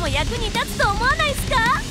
も役に立つと思わないっすか？